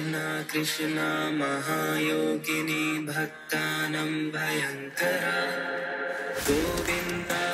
Krishna महायोगिनी भक्तानं भयङ्करा Govinda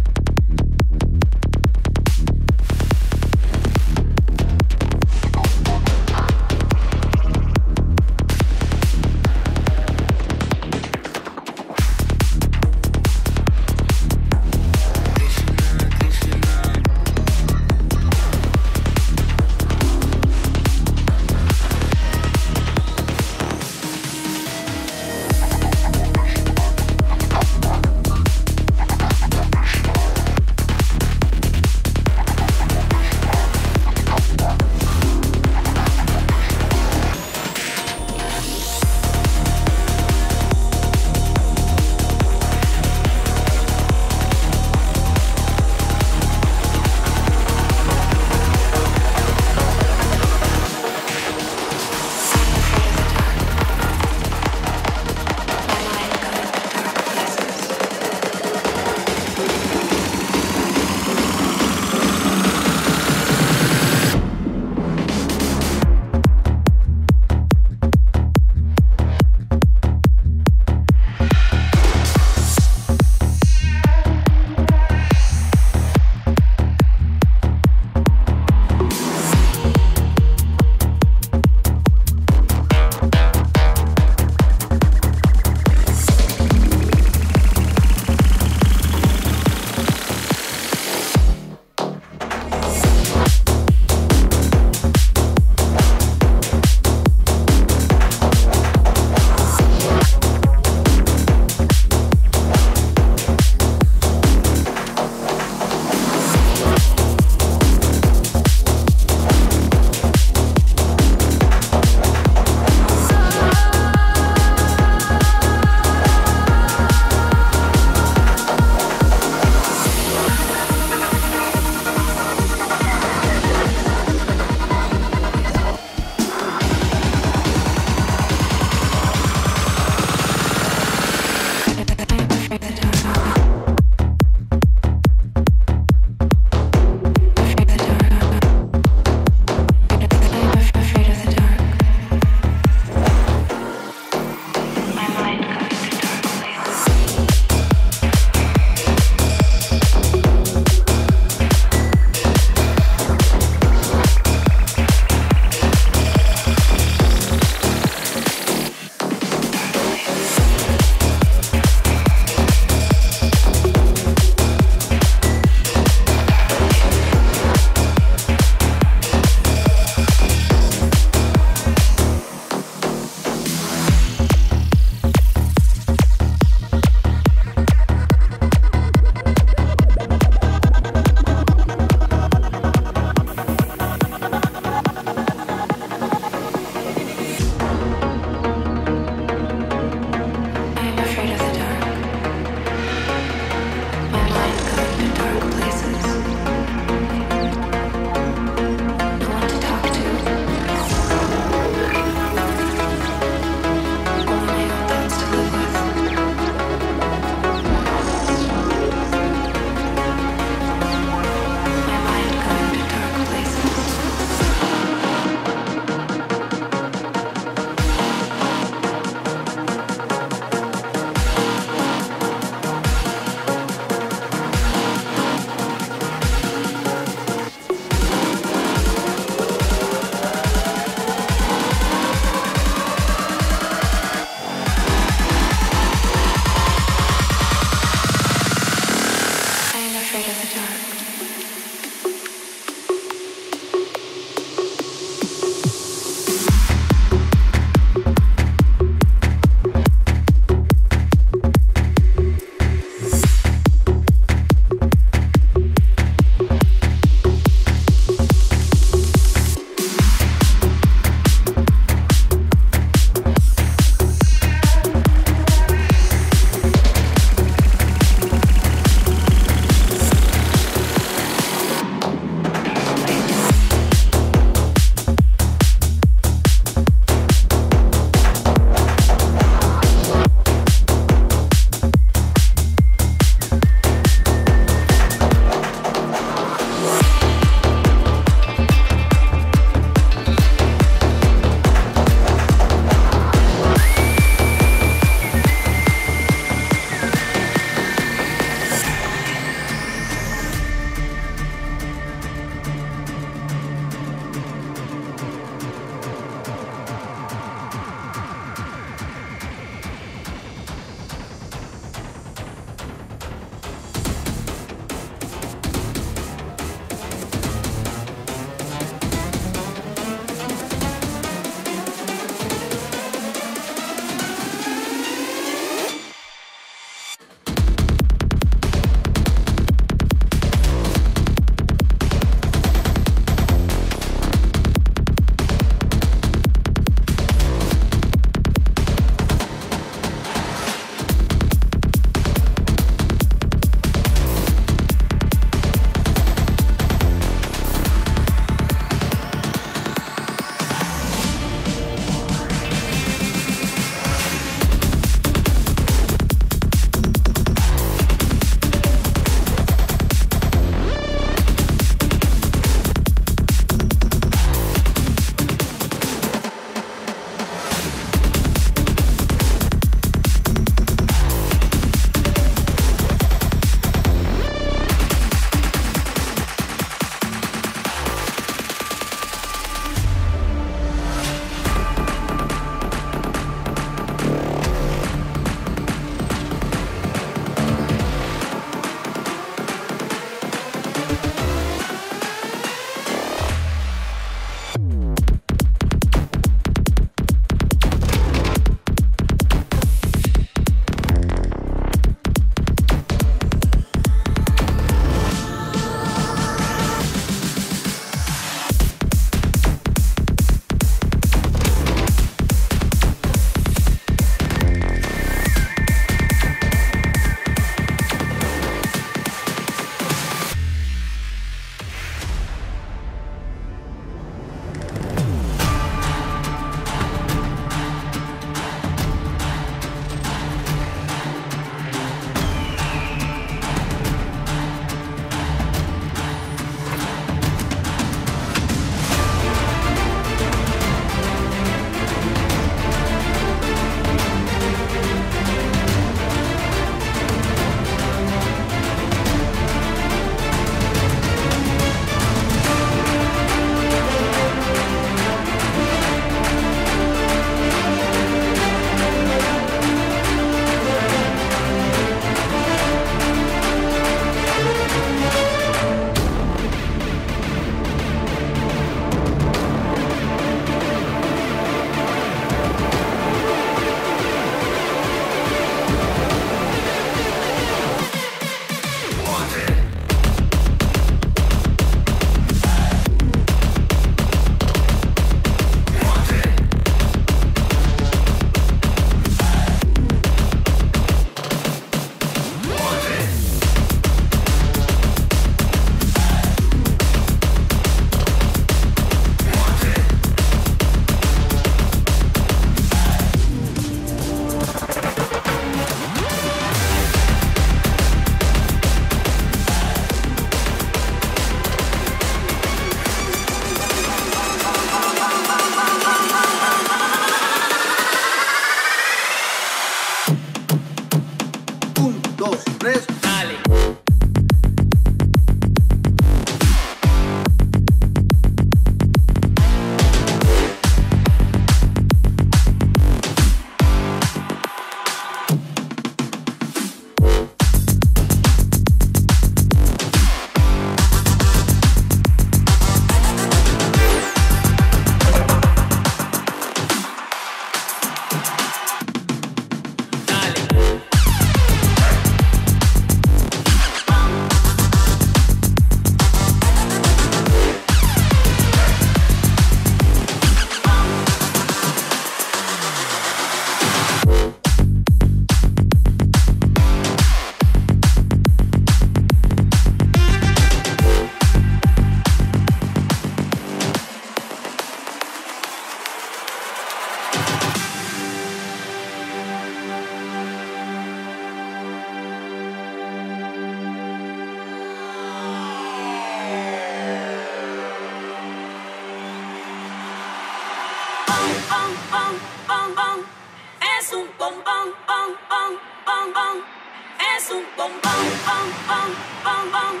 Es un bombón, bom, bom, bom, bom.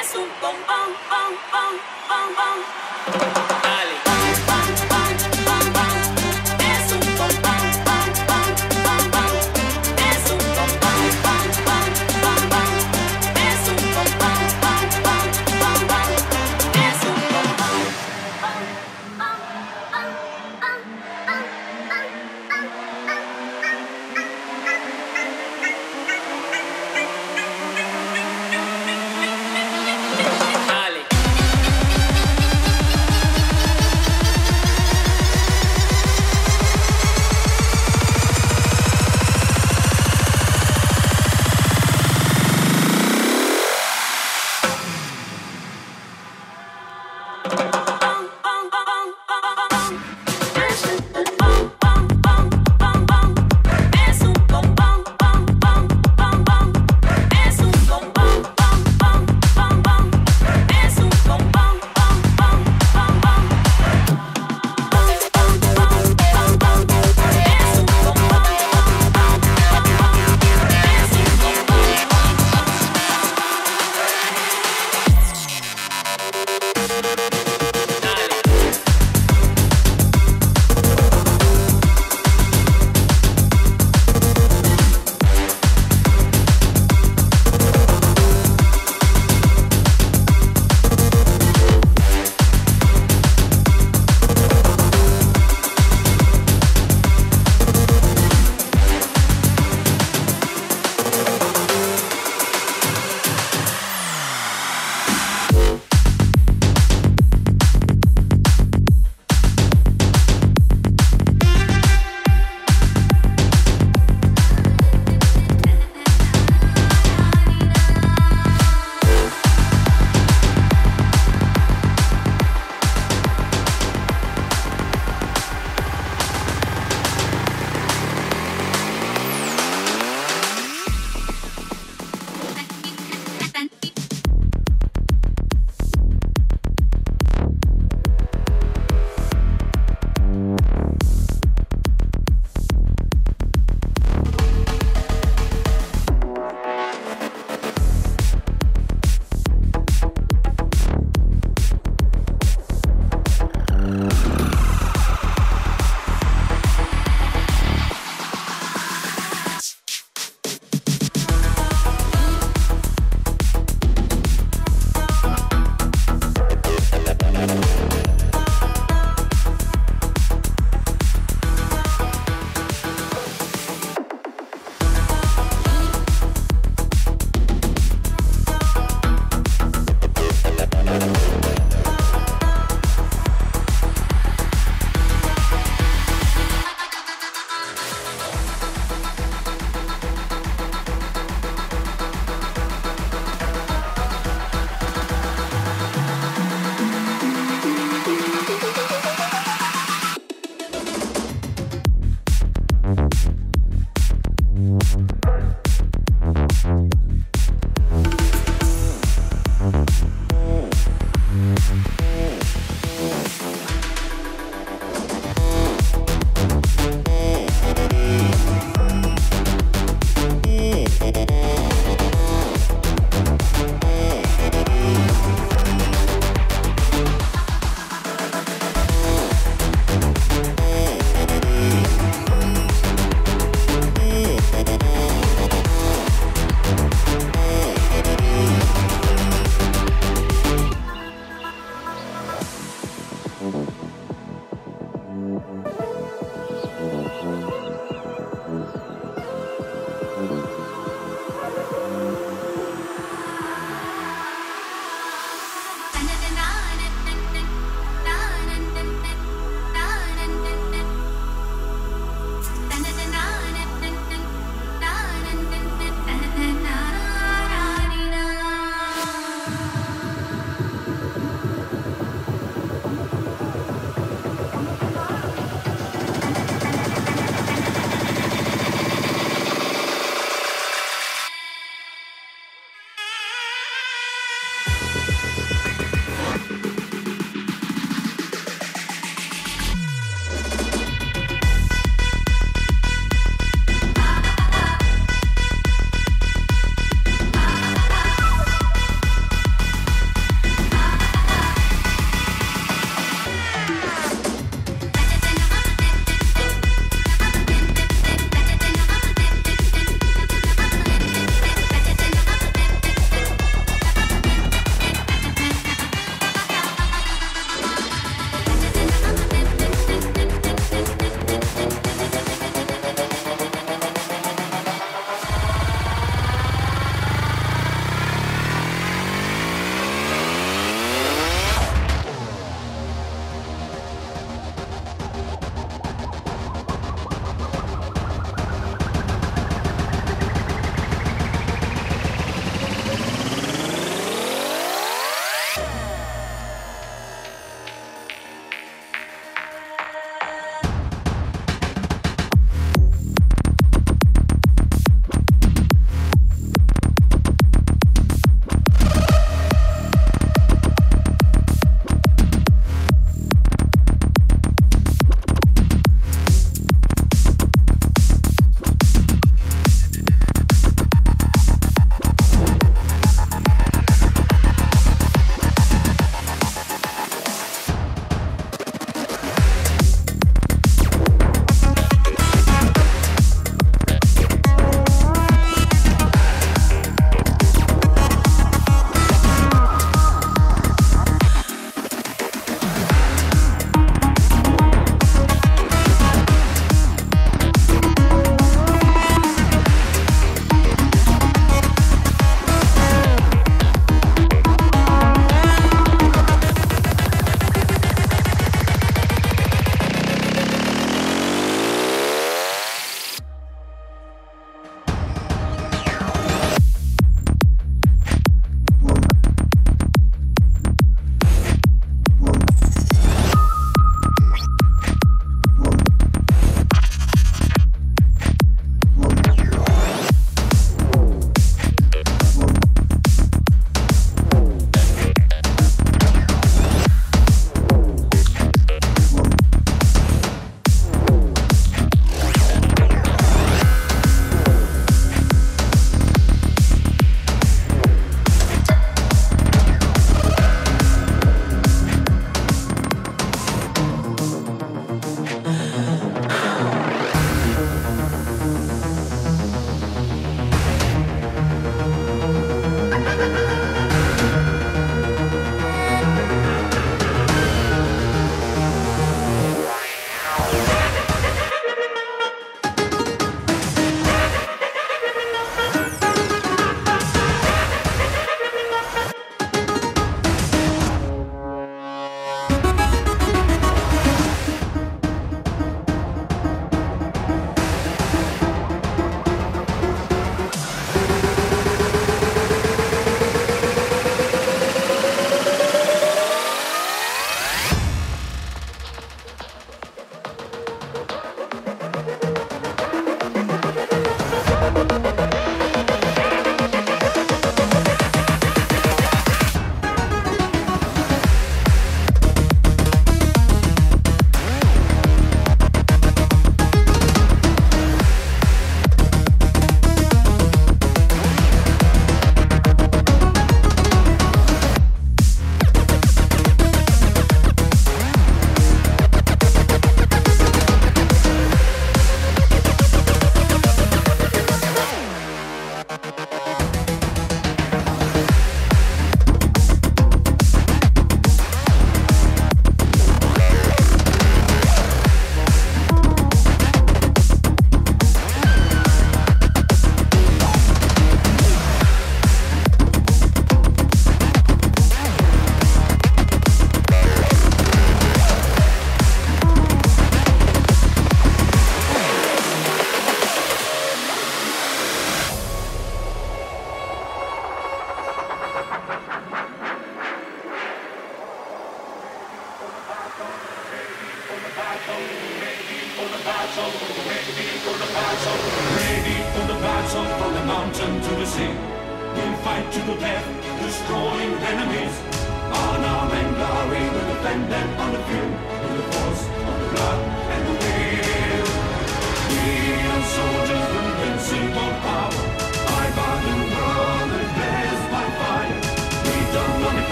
Es un bombón, bom, bom, bom, bom. Mm-hmm.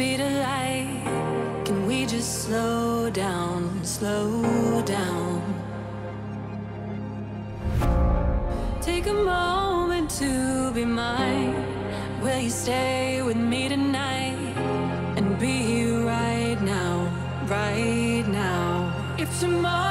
Speed of light. Can we just slow down, slow down? Take a moment to be mine. Will you stay with me tonight and be right now, right now? If tomorrow